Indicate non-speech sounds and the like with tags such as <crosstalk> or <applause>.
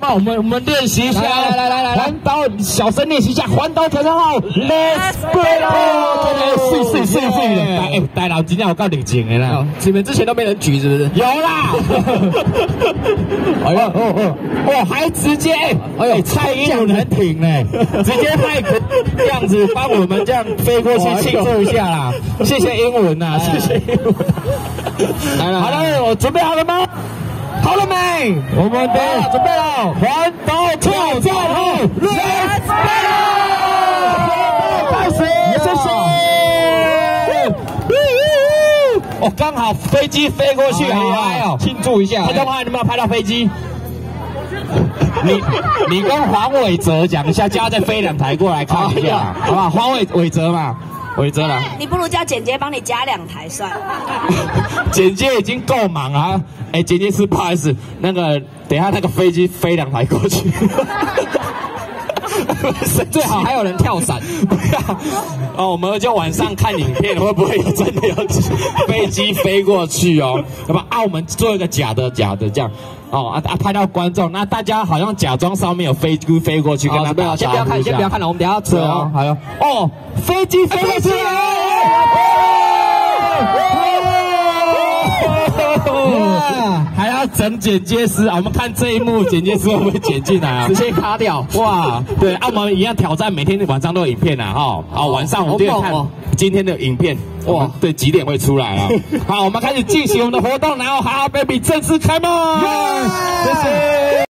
那我们我们练习一下，来来来来来环岛小声练习一下。环岛挑战号，Let's go！碎碎碎碎。的，哎，大佬今天我告你警的啦，你们之前都没人举是不是？有啦，<laughs> 哎呦哦哦，哇，还直接，哎呦，蔡英文。很挺嘞，直接派这样子帮我们这样飞过去 <laughs> 庆祝一下啦，<laughs> 谢谢英文呐，谢谢英文。来了，好了，我准备好了吗？好了没？我们的准备了，环岛挑战后，Let's go！开始，谢谢。哦，刚好飞机飞过去，好嗨哦！庆祝一下。拍动画，你有没有拍到飞机？<laughs> 你你跟黄伟哲讲一下，叫他再飞两台过来看一下，好不好？黄伟伟哲嘛。伟哲了，你不如叫简姐帮你加两台算了。<laughs> 简姐已经够忙啊！哎，简姐是不好意思，那个等下那个飞机飞两台过去，<laughs> 最好还有人跳伞。不要哦，我们就晚上看影片，会不会有真的有飞机飞过去哦？那么澳门做一个假的假的这样。哦啊啊！拍到观众，那大家好像假装上面有飞机飞过去，跟他打先不要看，先不要看了，我们等下吃哦。好了，哦，飞机飞过去了！要整剪接师啊！我们看这一幕，剪接师会不会剪进来啊？<laughs> 直接卡掉！哇，对，啊，我们一样挑战，每天晚上都有影片啊！哈，好，晚上我们就看今天的影片。哇，对，几点会出来啊？<laughs> 好，我们开始进行我们的活动，然后哈哈 baby 正式开幕。谢谢。